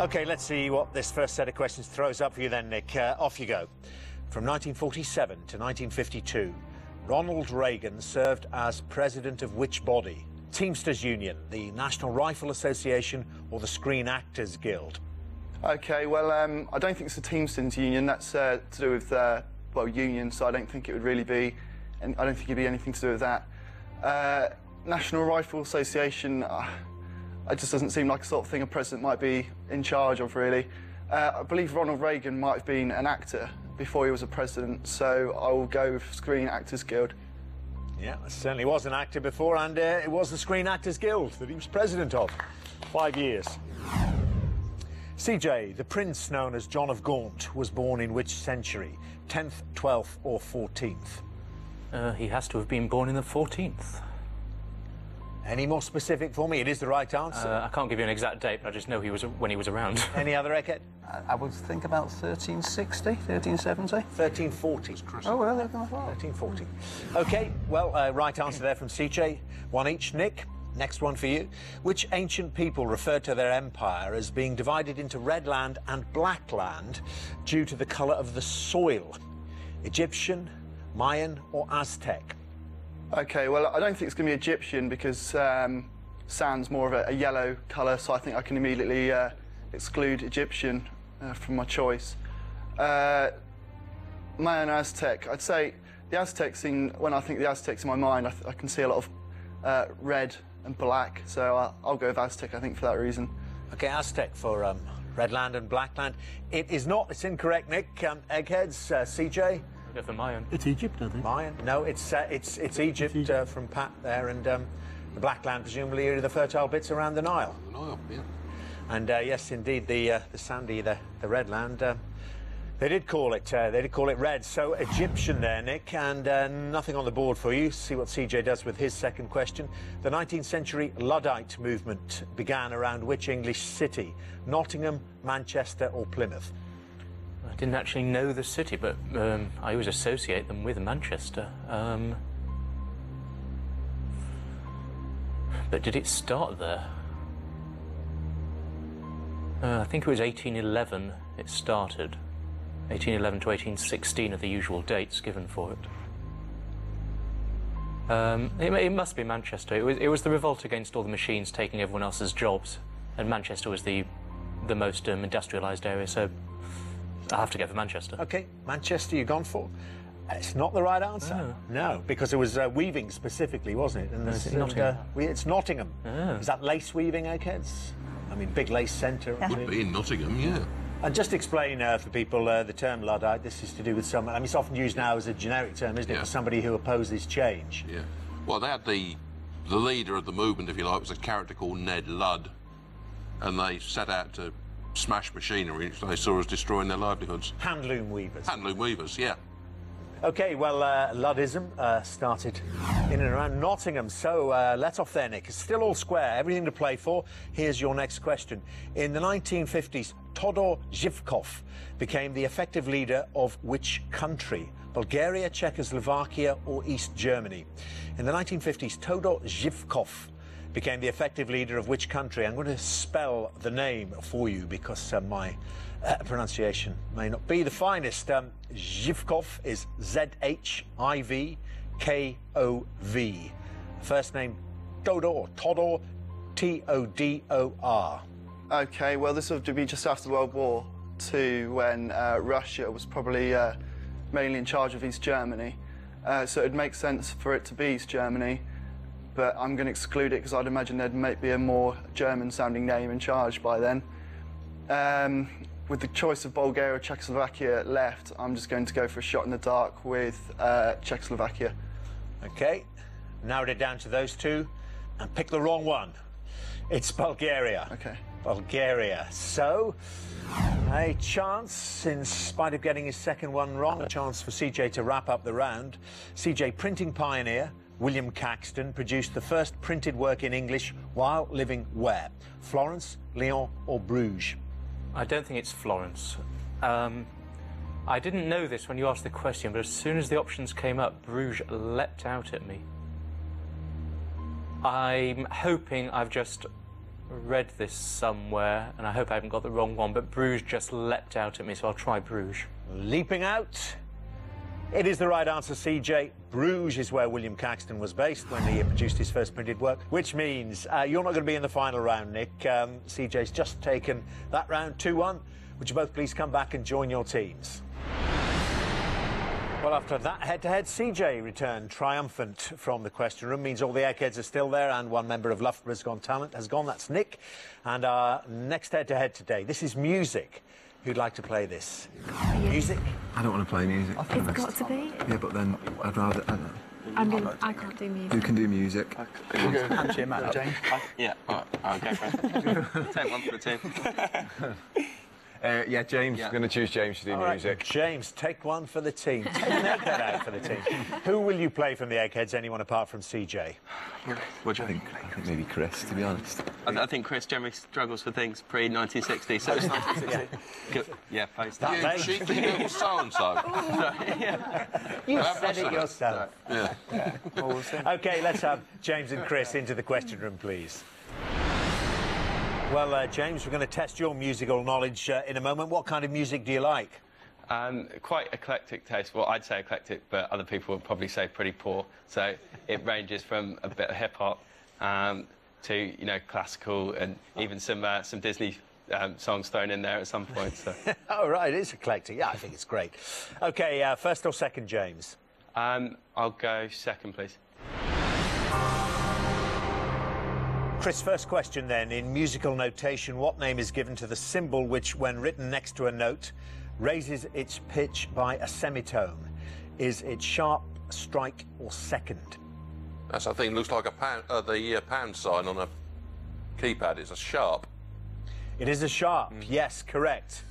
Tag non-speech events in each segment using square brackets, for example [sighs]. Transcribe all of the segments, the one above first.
OK, let's see what this first set of questions throws up for you then, Nick. Uh, off you go. From 1947 to 1952, Ronald Reagan served as president of which body? Teamsters Union, the National Rifle Association, or the Screen Actors Guild? OK, well, um, I don't think it's the Teamsters Union. That's uh, to do with, uh, well, union, so I don't think it would really be, I don't think it'd be anything to do with that. Uh, National Rifle Association, uh, it just doesn't seem like a sort of thing a president might be in charge of, really. Uh, I believe Ronald Reagan might have been an actor before he was a president, so I will go with Screen Actors Guild. Yeah, certainly was an actor before, and uh, it was the Screen Actors Guild that he was president of. Five years. CJ, the prince known as John of Gaunt, was born in which century? 10th, 12th, or 14th? Uh, he has to have been born in the 14th. Any more specific for me? It is the right answer. Uh, I can't give you an exact date, but I just know he was when he was around. [laughs] Any other, Eckert? I would think about 1360, 1370. 1340. Oh, well, they're going 1340. OK, well, uh, right answer there from CJ. One each. Nick, next one for you. Which ancient people referred to their empire as being divided into red land and black land due to the colour of the soil? Egyptian, Mayan, or Aztec? OK, well, I don't think it's going to be Egyptian because um, sand's more of a, a yellow colour, so I think I can immediately uh, exclude Egyptian uh, from my choice. Uh, Mayan Aztec, I'd say the Aztecs, in, when I think the Aztecs in my mind, I, I can see a lot of uh, red and black, so I'll, I'll, go with Aztec, I think, for that reason. OK, Aztec for um, red land and black land. It is not, it's incorrect, Nick. Um, eggheads, uh, CJ? Go for Mayan. It's Egypt, I think. Mayan? No, it's uh, it's it's Egypt, it's Egypt. Uh, from Pat there, and um, the black land presumably are the fertile bits around the Nile. The Nile, yeah. And uh, yes, indeed, the uh, the sandy, the the red land. Uh, they did call it. Uh, they did call it red. So Egyptian there, Nick, and nothing on the board for you. See what CJ does with his second question. The 19th century Luddite movement began around which English city? Nottingham, Manchester, or Plymouth? I didn't actually know the city, but um, I always associate them with Manchester. Um, but did it start there? Uh, I think it was 1811 it started. 1811 to 1816 are the usual dates given for it. Um, it, it, must be Manchester. It was, it was, the revolt against all the machines taking everyone else's jobs, and Manchester was the the most um, industrialised area, so I have to go for Manchester. OK, Manchester you've gone for. It's not the right answer. Oh. No, because it was uh, weaving specifically, wasn't it? And it's, Nottingham. Uh, it's Nottingham. Oh. Is that lace weaving, eggheads? I mean, big lace centre. Yeah. Would be in Nottingham, yeah. And just explain uh, for people uh, the term Luddite. This is to do with some. I mean, it's often used now as a generic term, isn't it, for somebody who opposes change? Yeah. Well, they had the the leader of the movement, if you like, was a character called Ned Ludd, and they set out to smash machinery which they saw as destroying their livelihoods. Handloom weavers. Handloom weavers, yeah. OK, well, uh, Luddism uh, started in and around Nottingham. So uh, let off there, Nick. It's still all square, everything to play for. Here's your next question. In the 1950s, Todor Zhivkov became the effective leader of which country? Bulgaria, Czechoslovakia, or East Germany? In the 1950s, Todor Zhivkov became the effective leader of which country? I'm going to spell the name for you because uh, my uh, pronunciation may not be the finest. Um, Zhivkov is Z-H-I-V-K-O-V. First name Todor, Todor, T-O-D-O-R. OK, well, this would be just after World War II when uh, Russia was probably uh, mainly in charge of East Germany. Uh, so it'd make sense for it to be East Germany but I'm going to exclude it because I'd imagine there'd might be a more German-sounding name in charge by then. Um, with the choice of Bulgaria or Czechoslovakia left, I'm just going to go for a shot in the dark with uh, Czechoslovakia. OK, narrowed it down to those two and pick the wrong one. It's Bulgaria. OK. Bulgaria. So, a chance, in spite of getting his second one wrong, a chance for CJ to wrap up the round. CJ, printing pioneer, William Caxton produced the first printed work in English while living where? Florence, Lyon, or Bruges? I don't think it's Florence. Um, I didn't know this when you asked the question, but as soon as the options came up, Bruges leapt out at me. I'm hoping I've just read this somewhere, and I hope I haven't got the wrong one, but Bruges just leapt out at me, so I'll try Bruges. Leaping out. It is the right answer, CJ. Bruges is where William Caxton was based when he produced his first printed work, which means uh, you're not going to be in the final round, Nick. Um, CJ's just taken that round 2 1. Would you both please come back and join your teams? Well, after that head-to-head, CJ returned triumphant from the question room. Means all the eggheads are still there, and one member of Loughborough's Got Talent has gone. That's Nick. And our next head-to-head today. This is music. Who'd like to play this? Music. I don't want to play music. It's got to be. Yeah, but then I'd rather. I don't know. I'm gonna. I can't do music. You can do music. Hand your man up. James. Yeah, all right, I'll go for it. [laughs] Take one for the team. [laughs] Uh, yeah, James. Yeah. I'm going to choose James to do All right, music. James, take one for the team. Take an egghead out for the team. [laughs] Who will you play from the eggheads? Anyone apart from CJ? What do you think? think, I think maybe Chris, to be honest. I, I think Chris generally struggles for things pre 1960, so it's not. Good. Yeah, post that. That You cheeky [laughs] little so-and-so. [laughs] You Have said it yourself. Yeah. Okay, let's have James and Chris into the question room, please. Well, uh, James, we're going to test your musical knowledge uh, in a moment. What kind of music do you like? Um, quite eclectic taste. Well, I'd say eclectic, but other people would probably say pretty poor. So it ranges from a bit of hip hop um, to you know classical and even some uh, some Disney um, songs thrown in there at some point. So [laughs] Oh, right, it's eclectic. Yeah, I think it's great. Okay, uh, first or second, James? um, I'll go second, please. Chris, first question then. In musical notation, what name is given to the symbol which, when written next to a note, raises its pitch by a semitone? Is it sharp, strike, or second? That's, I think, looks like a pound, uh, the uh, pound sign on a keypad. It's a sharp. It is a sharp. Yes, correct.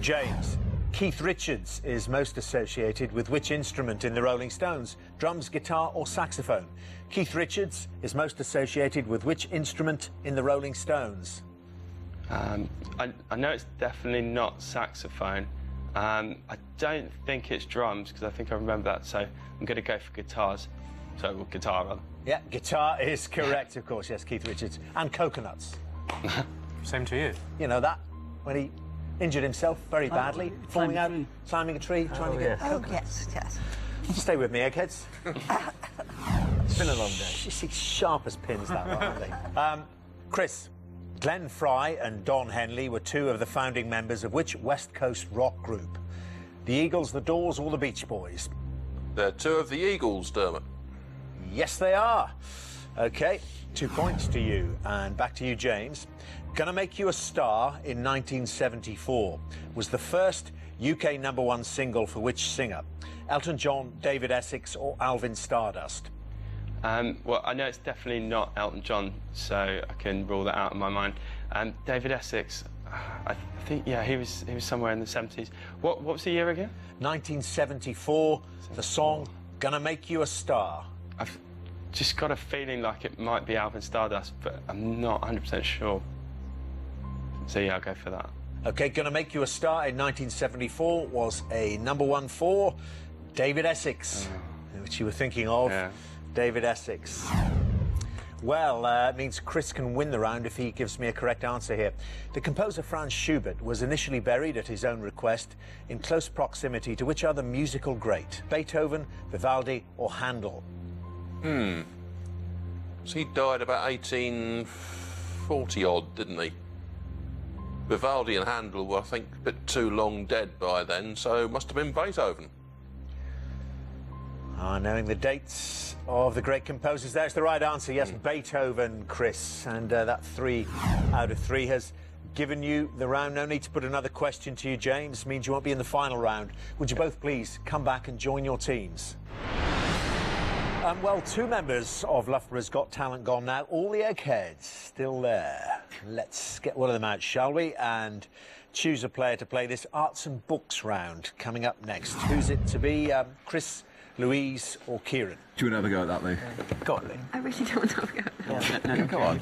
James, Keith Richards is most associated with which instrument in the Rolling Stones? Drums, guitar, or saxophone? Keith Richards is most associated with which instrument in the Rolling Stones? Um, I, I know it's definitely not saxophone. Um, I don't think it's drums because I think I remember that. So I'm going to go for guitars. So well, guitar rather. Yeah, guitar is correct, of course. Yes, Keith Richards. And coconuts. [laughs] Same to you. You know that? When he injured himself very badly, falling out, tree. climbing a tree, trying to get yes. coconuts. yes, yes. Stay with me, eggheads. [laughs] it's been a long day. She's sharp as pins, that one, aren't they? [laughs] Um, Chris, Glenn Frey and Don Henley were two of the founding members of which West Coast rock group? The Eagles, the Doors, or the Beach Boys? They're two of the Eagles, Dermot. Yes, they are. Okay, two points to you. And back to you, James. Gonna Make You a Star in 1974 was the first UK number one single for which singer? Elton John, David Essex, or Alvin Stardust? Um, well, I know it's definitely not Elton John, so I can rule that out in my mind. Um, David Essex, I, [sighs] I think, yeah, he was he was somewhere in the 70s. What what was the year again? 1974, the song Gonna Make You a Star. I've just got a feeling like it might be Alvin Stardust, but I'm not 100% sure. So yeah, I'll go for that. Okay, Gonna Make You a Star in 1974 was a number one for David Essex, which you were thinking of. Yeah. David Essex. Well, uh, it means Chris can win the round if he gives me a correct answer here. The composer Franz Schubert was initially buried at his own request in close proximity to which other musical great? Beethoven, Vivaldi, or Handel? Hmm. So he died about 1840 odd, didn't he? Vivaldi and Handel were, I think, a bit too long dead by then, so must have been Beethoven. Ah, knowing the dates of the great composers, there's the right answer. Yes, Beethoven, Chris. And uh, that three out of three has given you the round. No need to put another question to you, James. Means you won't be in the final round. Would you both please come back and join your teams? Um, well, two members of Loughborough's Got Talent gone now. All the eggheads still there. Let's get one of them out, shall we? And choose a player to play this arts and books round coming up next. Who's it to be? Um, Chris, Louise, or Kieran? Do you want to have a go at that, Lee? Go on, Lee. I really don't want to have a go. No, [laughs] go on.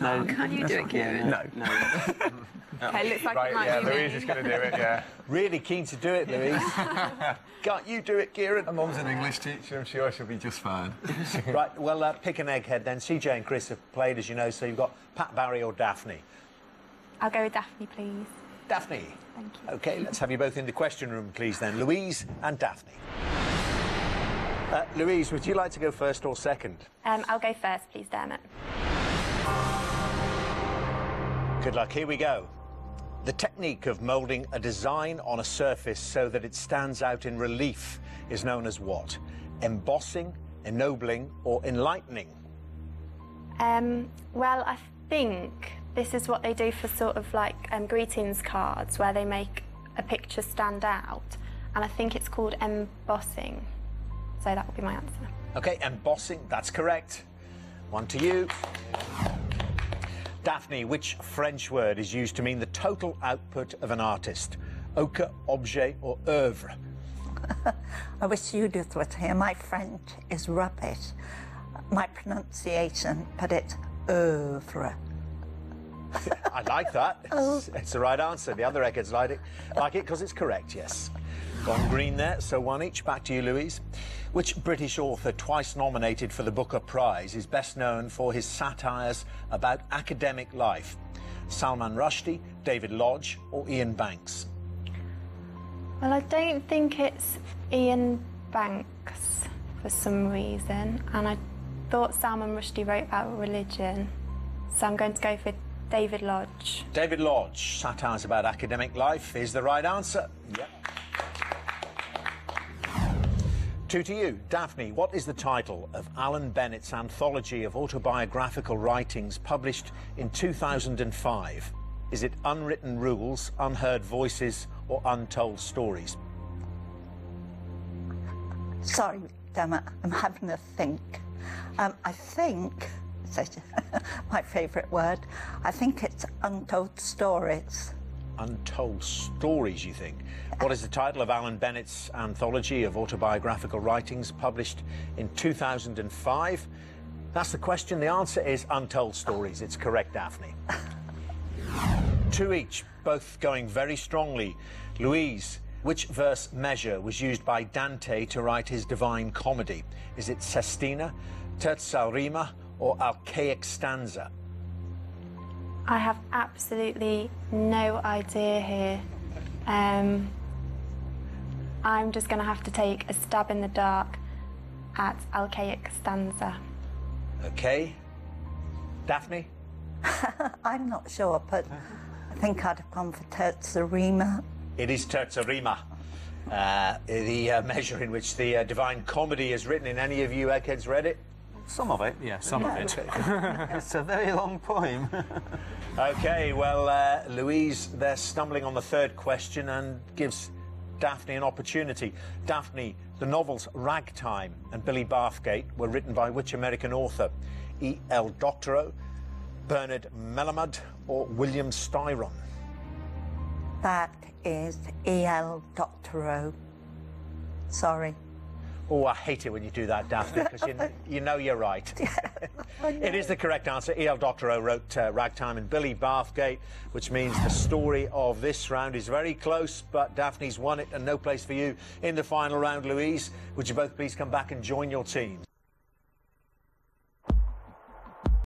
Oh, can you do it, Kieran? No. No. [laughs] Okay, looks like Right, it might yeah, be Louise me. is going to do it, yeah. [laughs] Really keen to do it, Louise. [laughs] Can't you do it, Kieran? My mum's an English teacher, I'm sure she'll be just fine. [laughs] right, well, uh, pick an egghead then. CJ and Chris have played, as you know, so you've got Pat Barry or Daphne. I'll go with Daphne, please. Daphne. Thank you. Okay, let's have you both in the question room, please, then. Louise and Daphne. Uh, Louise, would you like to go first or second? Um, I'll go first, please, Dermot. Good luck. Here we go. The technique of moulding a design on a surface so that it stands out in relief is known as what? Embossing, ennobling, or enlightening? Um, well, I think this is what they do for sort of like um, greetings cards, where they make a picture stand out, and I think it's called embossing. So that would be my answer. Okay, embossing, that's correct. One to you. Which French word is used to mean the total output of an artist? Ochre, objet, or oeuvre? [laughs] I wish Judith was here. My French is rubbish. My pronunciation, but it's oeuvre. [laughs] I like that. Oh. It's, it's the right answer. The other eggheads like it, like it because it's correct, yes. Gone green there, so one each. Back to you, Louise. Which British author, twice nominated for the Booker Prize, is best known for his satires about academic life? Salman Rushdie, David Lodge, or Iain Banks? Well, I don't think it's Iain Banks for some reason, and I thought Salman Rushdie wrote about religion, so I'm going to go for David Lodge. David Lodge, satires about academic life, is the right answer. Yep. Two to you. Daphne, what is the title of Alan Bennett's anthology of autobiographical writings published in 2005? Is it Unwritten Rules, Unheard Voices, or Untold Stories? Sorry, Gemma, I'm having a think. Um, I think, [laughs] [laughs] my favourite word, I think it's untold stories. Untold Stories, you think? What is the title of Alan Bennett's anthology of autobiographical writings published in 2005? That's the question. The answer is Untold Stories. It's correct, Daphne. [laughs] Two each, both going very strongly. Louise, which verse measure was used by Dante to write his Divine Comedy? Is it sestina, terza rima, or Alcaic stanza? I have absolutely no idea here. Um, I'm just going to have to take a stab in the dark at Alcaic Stanza. Okay. Daphne? [laughs] I'm not sure, but I think I'd have gone for terza rima. It is terza rima. Uh, the uh, measure in which the uh, Divine Comedy is written. In any of you eggheads read it? Some of it. Yeah, some of it. [laughs] It's a very long poem. [laughs] Okay, well, uh, Louise, they're stumbling on the third question and gives Daphne an opportunity. Daphne, the novels Ragtime and Billy Bathgate were written by which American author? E. L. Doctorow, Bernard Malamud, or William Styron? That is E.L. Doctorow. Sorry. Oh, I hate it when you do that, Daphne, [laughs] because you, you know you're right. [laughs] [laughs] it is the correct answer. E.L. Doctorow wrote uh, Ragtime and Billy Bathgate, which means the story of this round is very close, but Daphne's won it and no place for you in the final round. Louise, would you both please come back and join your teams?